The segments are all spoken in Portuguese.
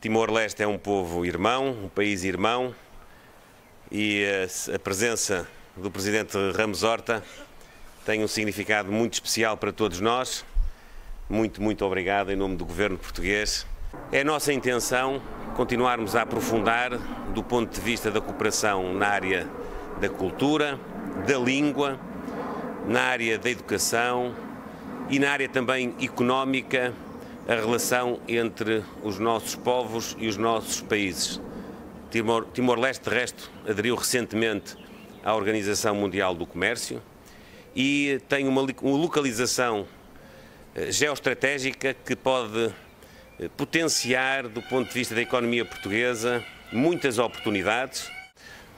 Timor-Leste é um povo irmão, um país irmão, e a, a presença do Presidente Ramos Horta tem um significado muito especial para todos nós. Muito, muito obrigado em nome do Governo português. É nossa intenção continuarmos a aprofundar, do ponto de vista da cooperação na área da cultura, da língua, na área da educação e na área também económica, a relação entre os nossos povos e os nossos países. Timor-Leste, Timor de resto, aderiu recentemente à Organização Mundial do Comércio e tem uma, uma localização eh, geoestratégica que pode eh, potenciar, do ponto de vista da economia portuguesa, muitas oportunidades.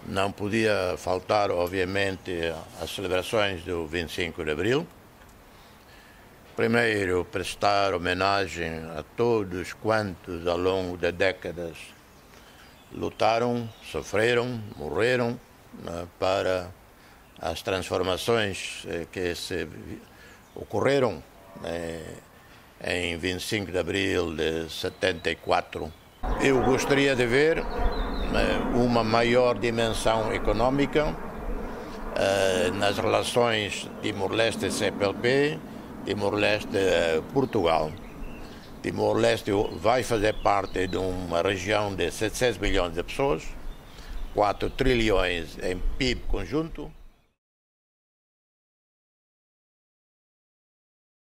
Não podia faltar, obviamente, as celebrações do 25 de Abril. Primeiro, prestar homenagem a todos quantos, ao longo de décadas, lutaram, sofreram, morreram né, para as transformações eh, que se ocorreram né, em 25 de abril de 74. Eu gostaria de ver né, uma maior dimensão econômica eh, nas relações Timor-Leste e CPLP Timor-Leste-Portugal. Timor-Leste vai fazer parte de uma região de 700 milhões de pessoas, 4 trilhões em PIB conjunto.